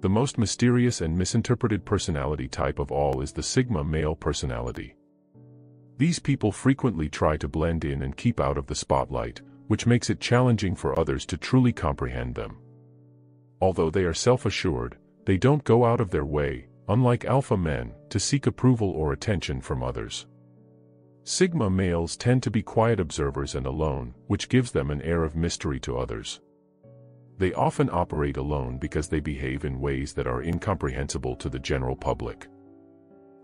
The most mysterious and misinterpreted personality type of all is the Sigma male personality. These people frequently try to blend in and keep out of the spotlight, which makes it challenging for others to truly comprehend them. Although they are self-assured, they don't go out of their way, unlike alpha men, to seek approval or attention from others. Sigma males tend to be quiet observers and alone, which gives them an air of mystery to others. They often operate alone because they behave in ways that are incomprehensible to the general public.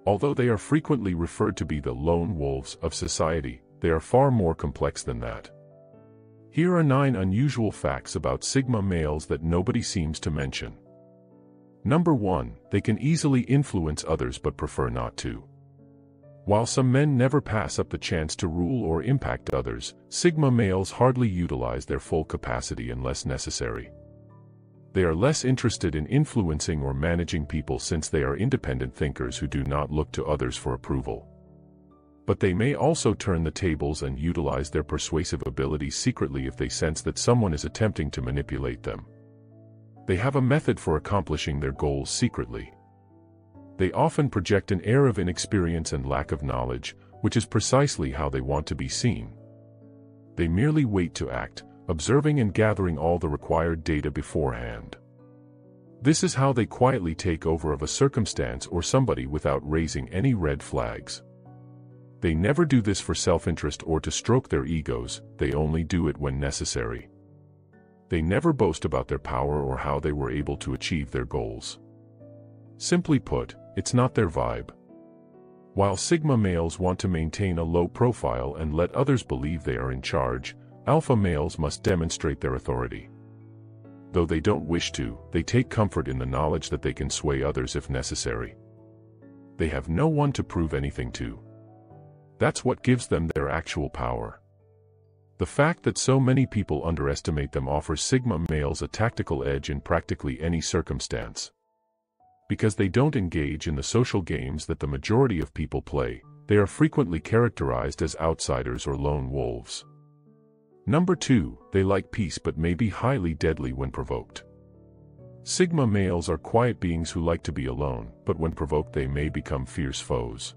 Although they are frequently referred to be the lone wolves of society, they are far more complex than that. Here are 9 unusual facts about Sigma males that nobody seems to mention. Number 1, they can easily influence others but prefer not to. While some men never pass up the chance to rule or impact others, Sigma males hardly utilize their full capacity unless necessary. They are less interested in influencing or managing people since they are independent thinkers who do not look to others for approval. But they may also turn the tables and utilize their persuasive abilities secretly if they sense that someone is attempting to manipulate them. They have a method for accomplishing their goals secretly. They often project an air of inexperience and lack of knowledge, which is precisely how they want to be seen. They merely wait to act, observing and gathering all the required data beforehand. This is how they quietly take over of a circumstance or somebody without raising any red flags. They never do this for self-interest or to stroke their egos, they only do it when necessary. They never boast about their power or how they were able to achieve their goals. Simply put, it's not their vibe. While Sigma males want to maintain a low profile and let others believe they are in charge, alpha males must demonstrate their authority. Though they don't wish to, they take comfort in the knowledge that they can sway others if necessary. They have no one to prove anything to. That's what gives them their actual power. The fact that so many people underestimate them offers Sigma males a tactical edge in practically any circumstance. Because they don't engage in the social games that the majority of people play, they are frequently characterized as outsiders or lone wolves. Number 2, they like peace but may be highly deadly when provoked. Sigma males are quiet beings who like to be alone, but when provoked they may become fierce foes.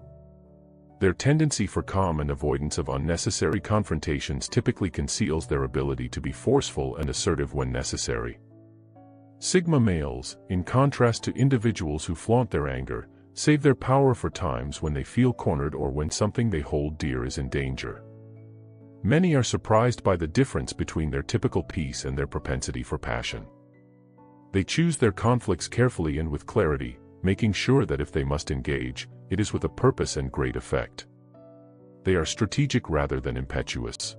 Their tendency for calm and avoidance of unnecessary confrontations typically conceals their ability to be forceful and assertive when necessary. Sigma males, in contrast to individuals who flaunt their anger, save their power for times when they feel cornered or when something they hold dear is in danger. Many are surprised by the difference between their typical peace and their propensity for passion. They choose their conflicts carefully and with clarity, making sure that if they must engage, it is with a purpose and great effect. They are strategic rather than impetuous.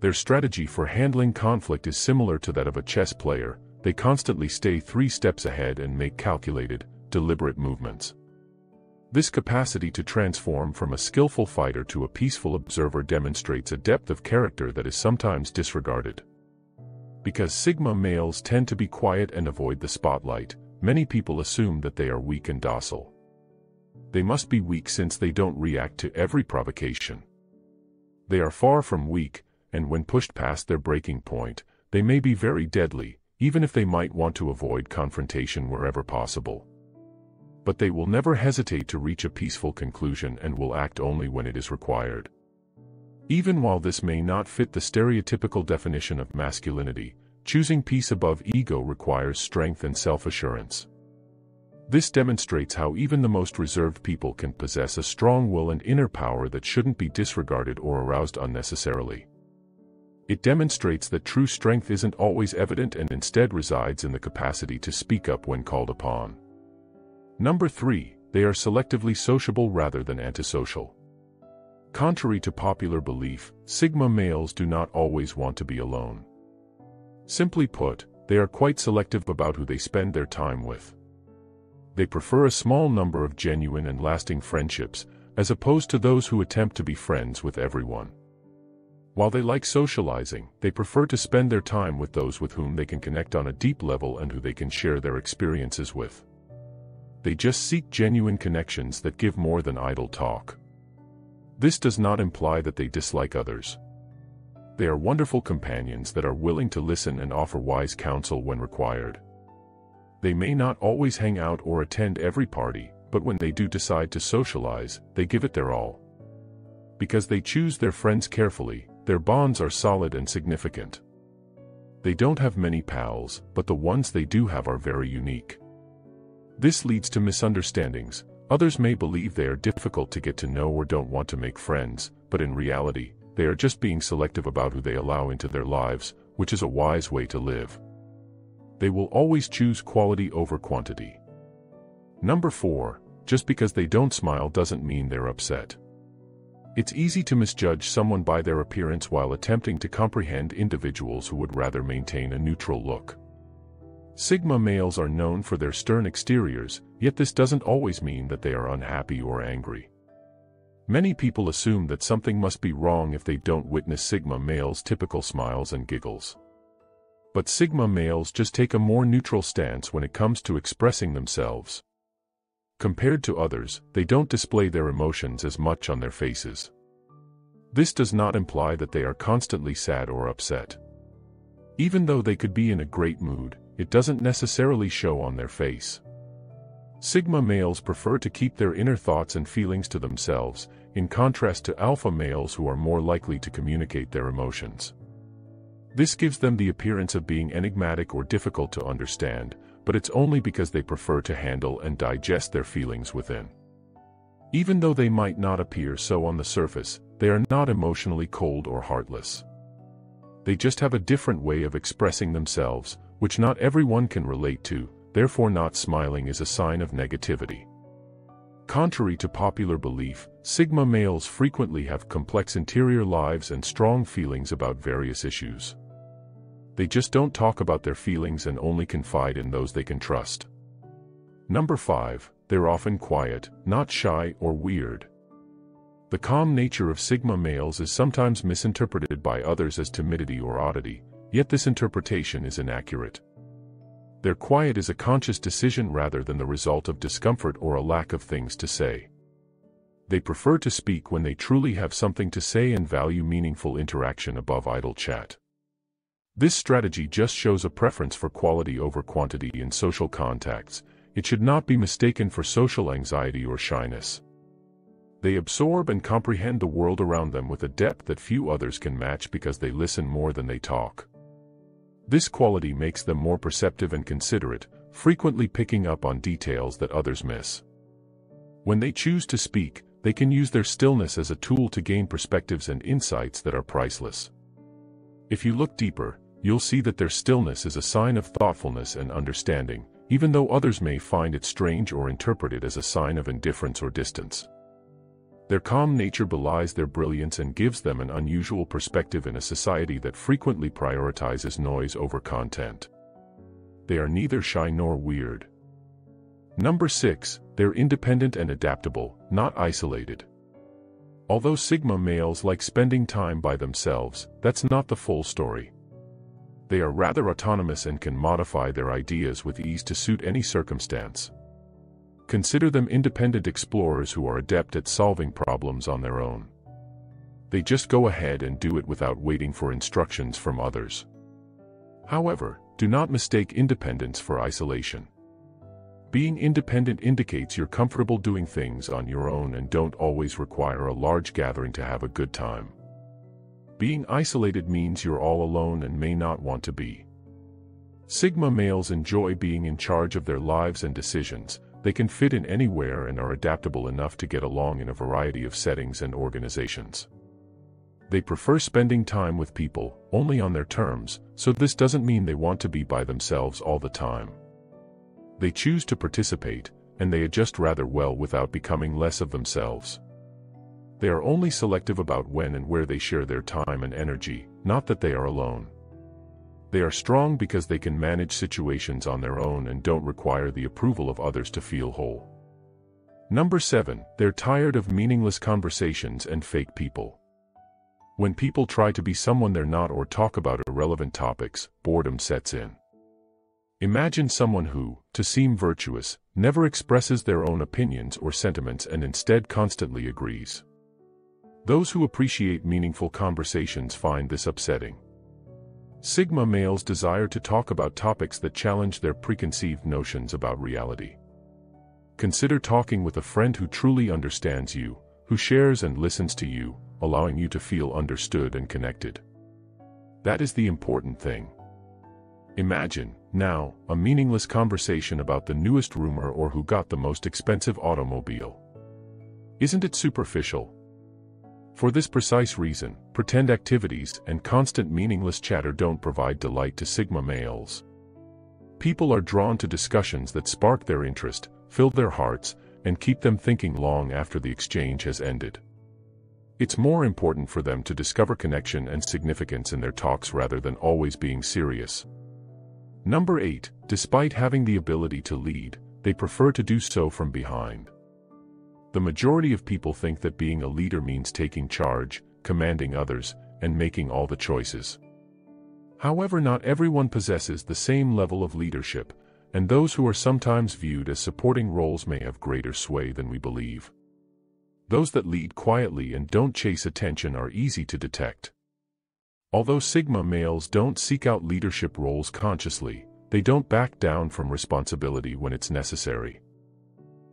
Their strategy for handling conflict is similar to that of a chess player, they constantly stay three steps ahead and make calculated, deliberate movements. This capacity to transform from a skillful fighter to a peaceful observer demonstrates a depth of character that is sometimes disregarded. Because Sigma males tend to be quiet and avoid the spotlight, many people assume that they are weak and docile. They must be weak since they don't react to every provocation. They are far from weak, and when pushed past their breaking point, they may be very deadly, even if they might want to avoid confrontation wherever possible. But they will never hesitate to reach a peaceful conclusion and will act only when it is required. Even while this may not fit the stereotypical definition of masculinity, choosing peace above ego requires strength and self-assurance. This demonstrates how even the most reserved people can possess a strong will and inner power that shouldn't be disregarded or aroused unnecessarily. It demonstrates that true strength isn't always evident and instead resides in the capacity to speak up when called upon. Number 3. They are selectively sociable rather than antisocial. Contrary to popular belief, Sigma males do not always want to be alone. Simply put, they are quite selective about who they spend their time with. They prefer a small number of genuine and lasting friendships, as opposed to those who attempt to be friends with everyone. While they like socializing, they prefer to spend their time with those with whom they can connect on a deep level and who they can share their experiences with. They just seek genuine connections that give more than idle talk. This does not imply that they dislike others. They are wonderful companions that are willing to listen and offer wise counsel when required. They may not always hang out or attend every party, but when they do decide to socialize, they give it their all. Because they choose their friends carefully, their bonds are solid and significant. They don't have many pals, but the ones they do have are very unique. This leads to misunderstandings. Others may believe they are difficult to get to know or don't want to make friends, but in reality, they are just being selective about who they allow into their lives, which is a wise way to live. They will always choose quality over quantity. Number 4. Just because they don't smile doesn't mean they're upset. It's easy to misjudge someone by their appearance while attempting to comprehend individuals who would rather maintain a neutral look. Sigma males are known for their stern exteriors, yet this doesn't always mean that they are unhappy or angry. Many people assume that something must be wrong if they don't witness Sigma males' typical smiles and giggles. But Sigma males just take a more neutral stance when it comes to expressing themselves. Compared to others, they don't display their emotions as much on their faces. This does not imply that they are constantly sad or upset. Even though they could be in a great mood, it doesn't necessarily show on their face. Sigma males prefer to keep their inner thoughts and feelings to themselves, in contrast to alpha males who are more likely to communicate their emotions. This gives them the appearance of being enigmatic or difficult to understand, but it's only because they prefer to handle and digest their feelings within. Even though they might not appear so on the surface, they are not emotionally cold or heartless. They just have a different way of expressing themselves, which not everyone can relate to, therefore not smiling is a sign of negativity. Contrary to popular belief, Sigma males frequently have complex interior lives and strong feelings about various issues. They just don't talk about their feelings and only confide in those they can trust. Number 5. They're often quiet, not shy or weird. The calm nature of Sigma males is sometimes misinterpreted by others as timidity or oddity, Yet this interpretation is inaccurate. Their quiet is a conscious decision rather than the result of discomfort or a lack of things to say. They prefer to speak when they truly have something to say and value meaningful interaction above idle chat. This strategy just shows a preference for quality over quantity in social contacts, it should not be mistaken for social anxiety or shyness. They absorb and comprehend the world around them with a depth that few others can match because they listen more than they talk. This quality makes them more perceptive and considerate, frequently picking up on details that others miss. When they choose to speak, they can use their stillness as a tool to gain perspectives and insights that are priceless. If you look deeper, you'll see that their stillness is a sign of thoughtfulness and understanding, even though others may find it strange or interpret it as a sign of indifference or distance. Their calm nature belies their brilliance and gives them an unusual perspective in a society that frequently prioritizes noise over content. They are neither shy nor weird. Number 6. They're independent and adaptable, not isolated. Although Sigma males like spending time by themselves, that's not the full story. They are rather autonomous and can modify their ideas with ease to suit any circumstance. Consider them independent explorers who are adept at solving problems on their own. They just go ahead and do it without waiting for instructions from others. However, do not mistake independence for isolation. Being independent indicates you're comfortable doing things on your own and don't always require a large gathering to have a good time. Being isolated means you're all alone and may not want to be. Sigma males enjoy being in charge of their lives and decisions, they can fit in anywhere and are adaptable enough to get along in a variety of settings and organizations. They prefer spending time with people, only on their terms, so this doesn't mean they want to be by themselves all the time. They choose to participate, and they adjust rather well without becoming less of themselves. They are only selective about when and where they share their time and energy, not that they are alone. They are strong because they can manage situations on their own and don't require the approval of others to feel whole. Number 7. They're tired of meaningless conversations and fake people. When people try to be someone they're not or talk about irrelevant topics, boredom sets in. Imagine someone who, to seem virtuous, never expresses their own opinions or sentiments and instead constantly agrees. Those who appreciate meaningful conversations find this upsetting. Sigma males desire to talk about topics that challenge their preconceived notions about reality. Consider talking with a friend who truly understands you, who shares and listens to you, allowing you to feel understood and connected. That is the important thing. Imagine, now, a meaningless conversation about the newest rumor or who got the most expensive automobile. Isn't it superficial? For this precise reason, pretend activities and constant meaningless chatter don't provide delight to Sigma males. People are drawn to discussions that spark their interest, fill their hearts, and keep them thinking long after the exchange has ended. It's more important for them to discover connection and significance in their talks rather than always being serious. Number 8. Despite having the ability to lead, they prefer to do so from behind. The majority of people think that being a leader means taking charge, commanding others, and making all the choices. However not everyone possesses the same level of leadership, and those who are sometimes viewed as supporting roles may have greater sway than we believe. Those that lead quietly and don't chase attention are easy to detect. Although Sigma males don't seek out leadership roles consciously, they don't back down from responsibility when it's necessary.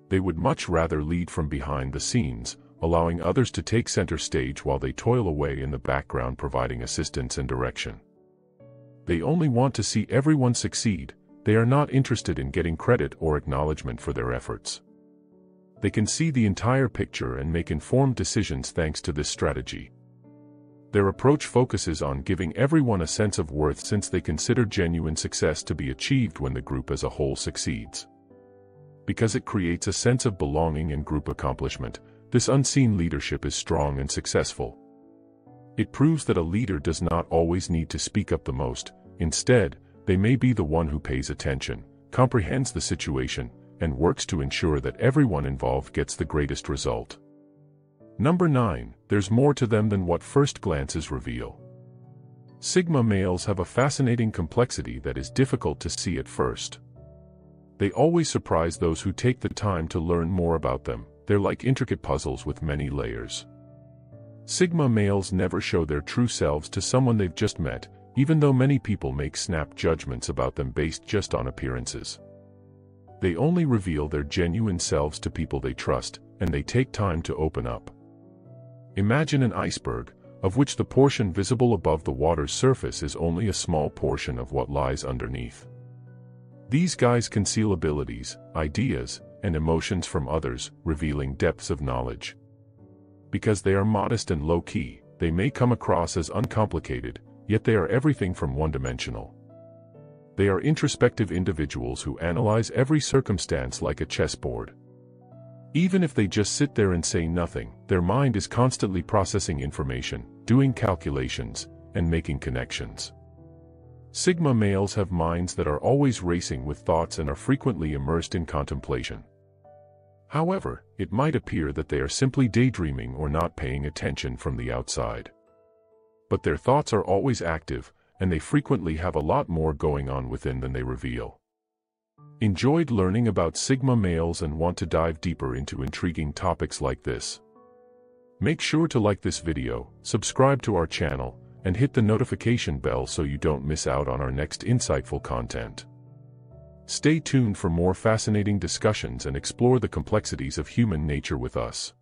They would much rather lead from behind the scenes, allowing others to take center stage while they toil away in the background providing assistance and direction. They only want to see everyone succeed, they are not interested in getting credit or acknowledgement for their efforts. They can see the entire picture and make informed decisions thanks to this strategy. Their approach focuses on giving everyone a sense of worth since they consider genuine success to be achieved when the group as a whole succeeds. Because it creates a sense of belonging and group accomplishment, this unseen leadership is strong and successful. It proves that a leader does not always need to speak up the most, instead, they may be the one who pays attention, comprehends the situation, and works to ensure that everyone involved gets the greatest result. Number 9. There's more to them than what first glances reveal. Sigma males have a fascinating complexity that is difficult to see at first. They always surprise those who take the time to learn more about them, they're like intricate puzzles with many layers. Sigma males never show their true selves to someone they've just met, even though many people make snap judgments about them based just on appearances. They only reveal their genuine selves to people they trust, and they take time to open up. Imagine an iceberg, of which the portion visible above the water's surface is only a small portion of what lies underneath. These guys conceal abilities, ideas, and emotions from others, revealing depths of knowledge. Because they are modest and low-key, they may come across as uncomplicated, yet they are everything from one-dimensional. They are introspective individuals who analyze every circumstance like a chessboard. Even if they just sit there and say nothing, their mind is constantly processing information, doing calculations, and making connections. Sigma males have minds that are always racing with thoughts and are frequently immersed in contemplation. However, it might appear that they are simply daydreaming or not paying attention from the outside. But their thoughts are always active, and they frequently have a lot more going on within than they reveal. Enjoyed learning about Sigma males and want to dive deeper into intriguing topics like this? Make sure to like this video, subscribe to our channel, and hit the notification bell so you don't miss out on our next insightful content. Stay tuned for more fascinating discussions and explore the complexities of human nature with us.